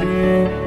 Música